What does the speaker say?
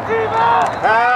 Viva!